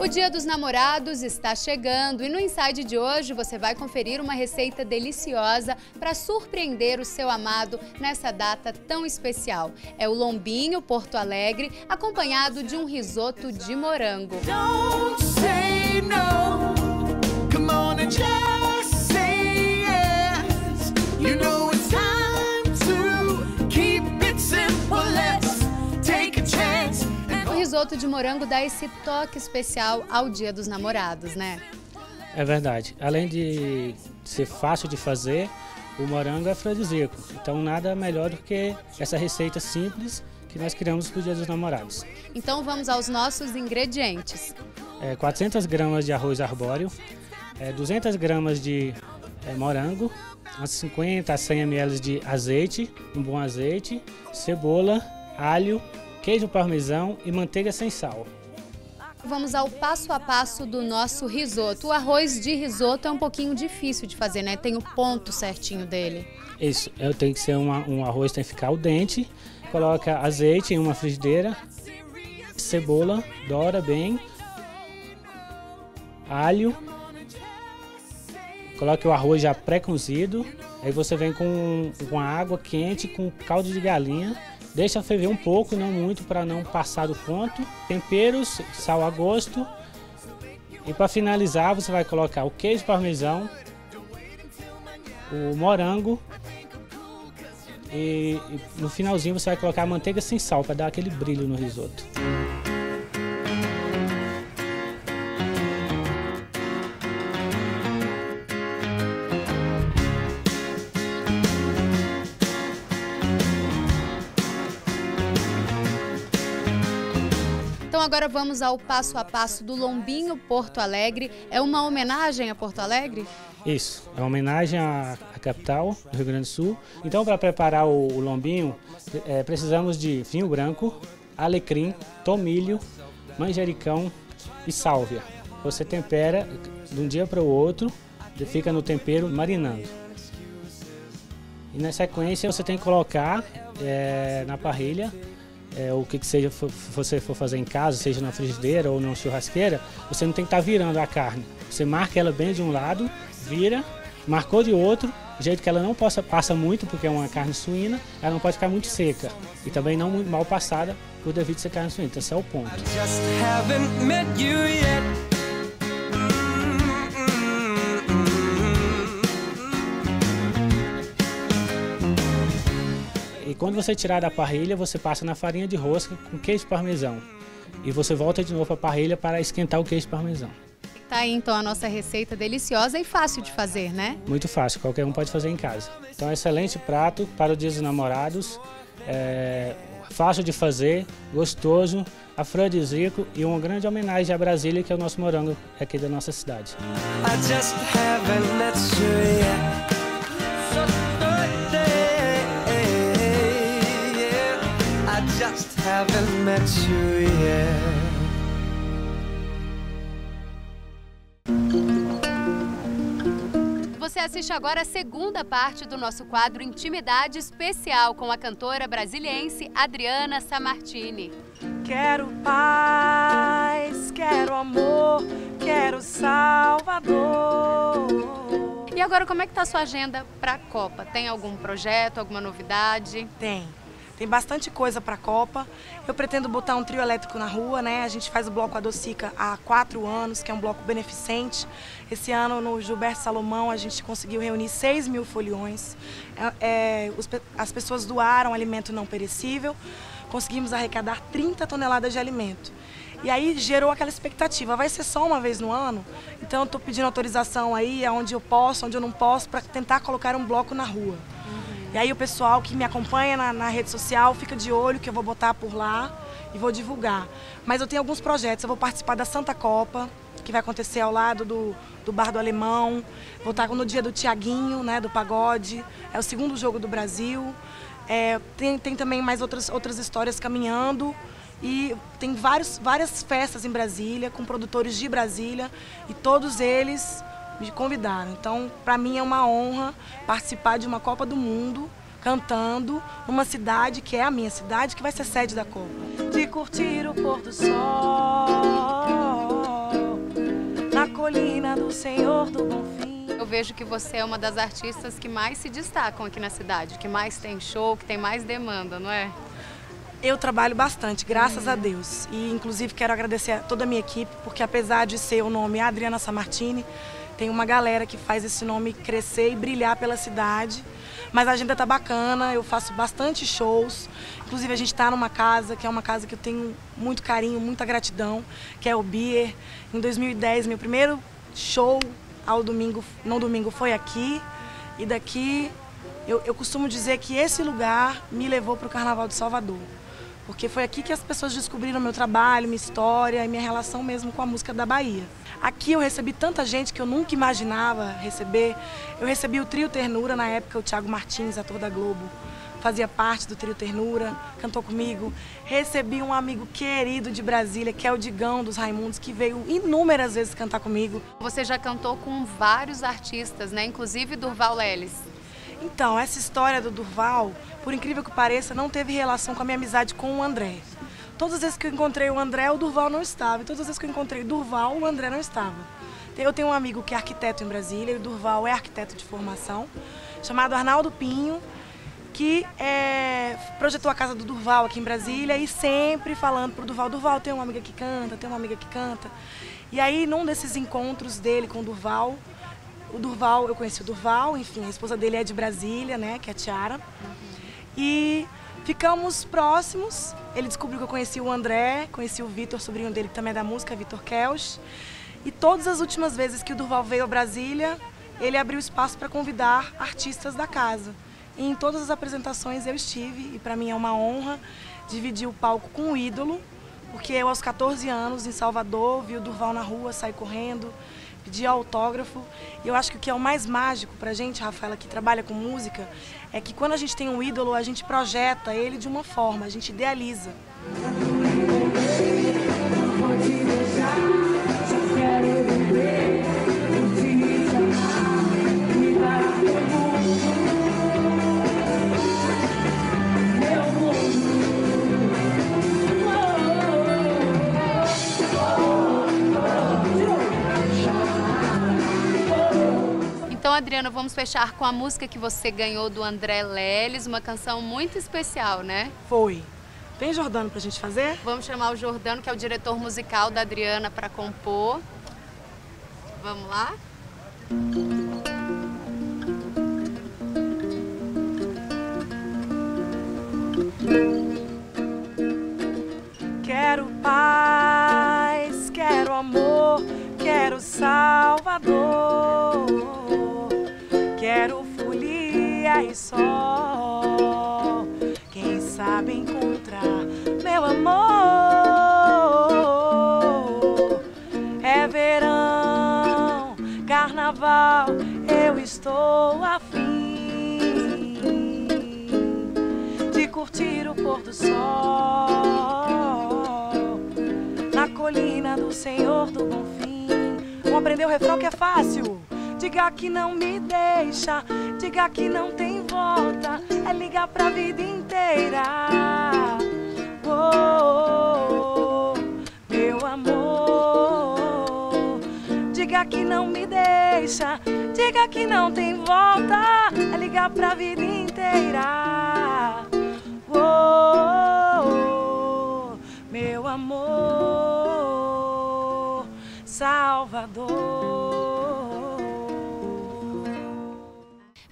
O Dia dos Namorados está chegando e no Inside de hoje você vai conferir uma receita deliciosa para surpreender o seu amado nessa data tão especial. É o lombinho Porto Alegre, acompanhado de um risoto de morango. Don't say no. Come on and just say yes. You know de morango dá esse toque especial ao Dia dos Namorados, né? É verdade. Além de ser fácil de fazer, o morango é afrodisíaco. Então nada melhor do que essa receita simples que nós criamos para o Dia dos Namorados. Então vamos aos nossos ingredientes. É, 400 gramas de arroz arbóreo, é, 200 gramas de é, morango, umas 50 a 100 ml de azeite, um bom azeite, cebola, alho, queijo parmesão e manteiga sem sal. Vamos ao passo a passo do nosso risoto. O arroz de risoto é um pouquinho difícil de fazer, né? Tem o ponto certinho dele. Isso, eu tenho que ser uma, um arroz tem que ficar al dente. Coloca azeite em uma frigideira, cebola, dora bem, alho. Coloque o arroz já pré-cozido. Aí você vem com, com a água quente com caldo de galinha Deixa ferver um pouco, não muito, para não passar do ponto. Temperos, sal a gosto. E para finalizar, você vai colocar o queijo parmesão, o morango e, e no finalzinho você vai colocar a manteiga sem sal para dar aquele brilho no risoto. Então agora vamos ao passo a passo do Lombinho Porto Alegre. É uma homenagem a Porto Alegre? Isso, é uma homenagem à, capital do Rio Grande do Sul. Então para preparar o, o lombinho, é, precisamos de vinho branco, alecrim, tomilho, manjericão e sálvia. Você tempera de um dia para o outro, fica no tempero marinando. E na sequência você tem que colocar é, na parrilha é, o que, que seja for, você for fazer em casa, seja na frigideira ou na churrasqueira, você não tem que estar tá virando a carne. Você marca ela bem de um lado, vira, marcou de outro, de jeito que ela não possa passa muito, porque é uma carne suína, ela não pode ficar muito seca e também não muito mal passada por devido ser carne suína. Então esse é o ponto. Quando você tirar da parrilha, você passa na farinha de rosca com queijo parmesão. E você volta de novo para a parrilha para esquentar o queijo parmesão. Tá aí então a nossa receita deliciosa e fácil de fazer, né? Muito fácil, qualquer um pode fazer em casa. Então, excelente prato para o Dia dos Namorados. É fácil de fazer, gostoso, afrodisíaco e uma grande homenagem à Brasília, que é o nosso morango aqui da nossa cidade. Just haven't met you yet. Você assiste agora a segunda parte do nosso quadro Intimidade Especial com a cantora brasiliense Adriana Samartini. Quero paz, quero amor, quero Salvador. E agora, como é que tá a sua agenda para a Copa? Tem algum projeto, alguma novidade? Tem. Tem bastante coisa para a Copa. Eu pretendo botar um trio elétrico na rua, né? A gente faz o bloco Adocica há quatro anos, que é um bloco beneficente. Esse ano, no Gilberto Salomão, a gente conseguiu reunir 6 mil foliões. É, é, os, as pessoas doaram alimento não perecível. Conseguimos arrecadar 30 toneladas de alimento. E aí gerou aquela expectativa, vai ser só uma vez no ano? Então eu estou pedindo autorização aí, aonde eu posso, onde eu não posso, para tentar colocar um bloco na rua. E aí o pessoal que me acompanha na, na, rede social fica de olho que eu vou botar por lá e vou divulgar. Mas eu tenho alguns projetos, eu vou participar da Santa Copa, que vai acontecer ao lado do, do Bar do Alemão. Vou estar no dia do Tiaguinho, né, do pagode. É o segundo jogo do Brasil. É, tem, tem também mais outras, outras histórias caminhando. E tem vários, várias festas em Brasília, com produtores de Brasília. E todos eles me convidaram. Então, para mim é uma honra participar de uma Copa do Mundo cantando numa cidade que é a minha cidade, que vai ser sede da Copa. De curtir o pôr do sol na colina do Senhor do Bonfim. Eu vejo que você é uma das artistas que mais se destacam aqui na cidade, que mais tem show, que tem mais demanda, não é? Eu trabalho bastante, graças a Deus. E inclusive quero agradecer a toda a minha equipe, porque apesar de ser o nome Adriana Samartini, tem uma galera que faz esse nome crescer e brilhar pela cidade. Mas a agenda tá bacana, eu faço bastante shows. Inclusive a gente está numa casa que é uma casa que eu tenho muito carinho, muita gratidão, que é o Beer. Em 2010, meu primeiro show ao domingo, não domingo, foi aqui. E daqui eu, eu costumo dizer que esse lugar me levou para o Carnaval de Salvador porque foi aqui que as pessoas descobriram meu trabalho, minha história e minha relação mesmo com a música da Bahia. Aqui eu recebi tanta gente que eu nunca imaginava receber. Eu recebi o Trio Ternura, na época o Thiago Martins, ator da Globo, fazia parte do Trio Ternura, cantou comigo. Recebi um amigo querido de Brasília, que é o Digão dos Raimundos, que veio inúmeras vezes cantar comigo. Você já cantou com vários artistas, né? Inclusive Durval Leles. Então, essa história do Durval, por incrível que pareça, não teve relação com a minha amizade com o André. Todas as vezes que eu encontrei o André, o Durval não estava. E todas as vezes que eu encontrei Durval, o André não estava. Eu tenho um amigo que é arquiteto em Brasília, e o Durval é arquiteto de formação, chamado Arnaldo Pinho, que é, projetou a casa do Durval aqui em Brasília e sempre falando pro Durval, Durval tem uma amiga que canta, tem uma amiga que canta. E aí, num desses encontros dele com o Durval, o Durval, eu conheci o Durval, enfim, a esposa dele é de Brasília, né, que é a Tiara. E ficamos próximos. Ele descobriu que eu conheci o André, conheci o Vitor, sobrinho dele, que também é da música, Vitor Kelch. E todas as últimas vezes que o Durval veio a Brasília, ele abriu espaço para convidar artistas da casa. E em todas as apresentações eu estive, e para mim é uma honra dividir o palco com o ídolo, porque eu, aos 14 anos, em Salvador, vi o Durval na rua, sair correndo, pedir autógrafo. E eu acho que o que é o mais mágico pra gente, Rafaela, que trabalha com música, é que quando a gente tem um ídolo, a gente projeta ele de uma forma, a gente idealiza. Adriana, vamos fechar com a música que você ganhou do André Leles, uma canção muito especial, né? Foi. Tem Jordano pra gente fazer? Vamos chamar o Jordano, que é o diretor musical da Adriana, para compor. Vamos lá? Quero paz, quero amor, quero Salvador sol. Quem sabe encontrar meu amor é verão, carnaval. Eu estou afim de curtir o pôr do sol na colina do Senhor do Bonfim. Vamos aprender o refrão que é fácil. Diga que não me deixa, diga que não tem volta. É ligar pra vida inteira. Oh, meu amor. Diga que não me deixa, diga que não tem volta. É ligar pra vida inteira. Oh, meu amor, Salvador.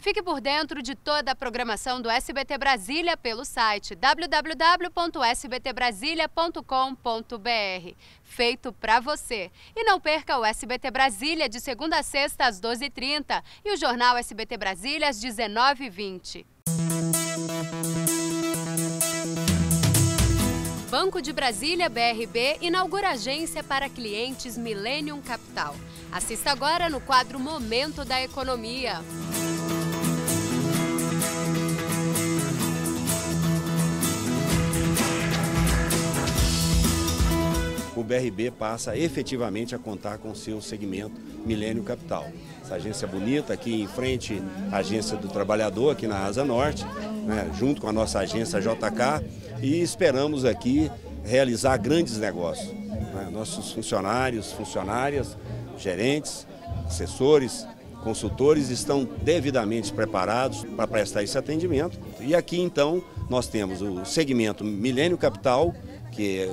Fique por dentro de toda a programação do SBT Brasília pelo site www.sbtbrasilia.com.br. Feito para você. E não perca o SBT Brasília de segunda a sexta às 12h30 e o jornal SBT Brasília às 19h20. Banco de Brasília BRB inaugura agência para clientes Millennium Capital. Assista agora no quadro Momento da Economia. BRB passa efetivamente a contar com o seu segmento Milênio Capital. Essa agência bonita aqui em frente à Agência do Trabalhador, aqui na Asa Norte, né, junto com a nossa agência JK, e esperamos aqui realizar grandes negócios. Né? Nossos funcionários, funcionárias, gerentes, assessores, consultores estão devidamente preparados para prestar esse atendimento. E aqui então nós temos o segmento Milênio Capital, que é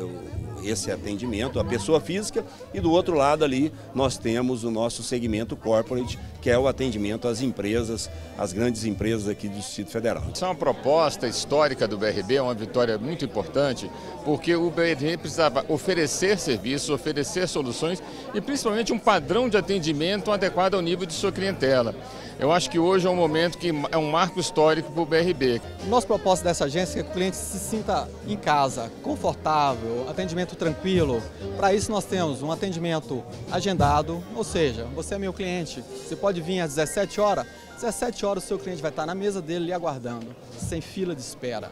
esse atendimento à pessoa física, e do outro lado ali nós temos o nosso segmento corporate, que é o atendimento às empresas, às grandes empresas aqui do Distrito Federal. Isso é uma proposta histórica do BRB, é uma vitória muito importante, porque o BRB precisava oferecer serviços, oferecer soluções e principalmente um padrão de atendimento adequado ao nível de sua clientela. Eu acho que hoje é um momento que é um marco histórico para o BRB. Nosso propósito dessa agência é que o cliente se sinta em casa, confortável, atendimento tranquilo. Para isso nós temos um atendimento agendado, ou seja, você é meu cliente, você pode vir às 17 horas, 17 horas o seu cliente vai estar na mesa dele lhe aguardando, sem fila de espera.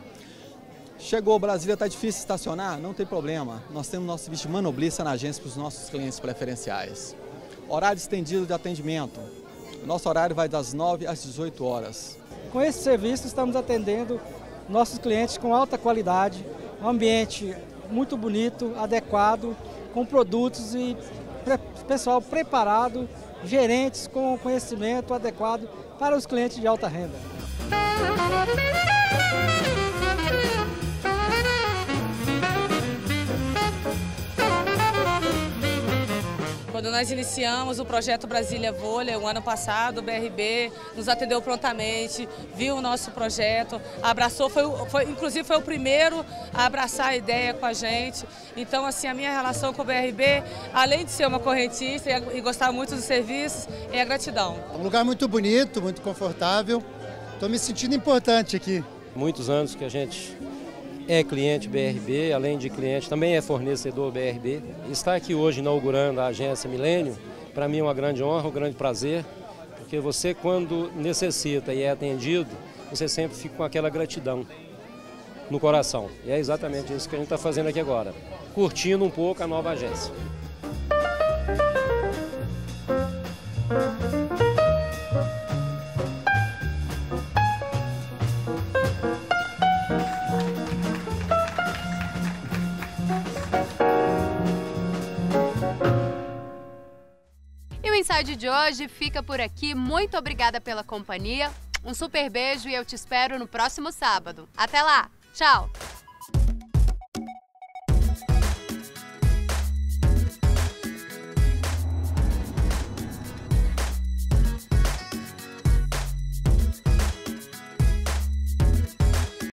Chegou Brasília, está difícil estacionar? Não tem problema. Nós temos nosso serviço de manobrista na agência para os nossos clientes preferenciais. Horário estendido de atendimento. Nosso horário vai das 9 às 18 horas. Com esse serviço estamos atendendo nossos clientes com alta qualidade, um ambiente muito bonito, adequado, com produtos e pessoal preparado, gerentes com conhecimento adequado para os clientes de alta renda. Quando nós iniciamos o projeto Brasília Vôlei, o ano passado, o BRB nos atendeu prontamente, viu o nosso projeto, abraçou, foi, foi, inclusive foi o primeiro a abraçar a ideia com a gente. Então, assim, a minha relação com o BRB, além de ser uma correntista e gostar muito dos serviços, é a gratidão. É um lugar muito bonito, muito confortável. Estou me sentindo importante aqui. Muitos anos que a gente é cliente BRB, além de cliente, também é fornecedor BRB. Está aqui hoje inaugurando a agência Milênio, para mim é uma grande honra, um grande prazer, porque você quando necessita e é atendido, você sempre fica com aquela gratidão no coração. E é exatamente isso que a gente está fazendo aqui agora, curtindo um pouco a nova agência. Inside de hoje fica por aqui. Muito obrigada pela companhia. Um super beijo e eu te espero no próximo sábado. Até lá! Tchau!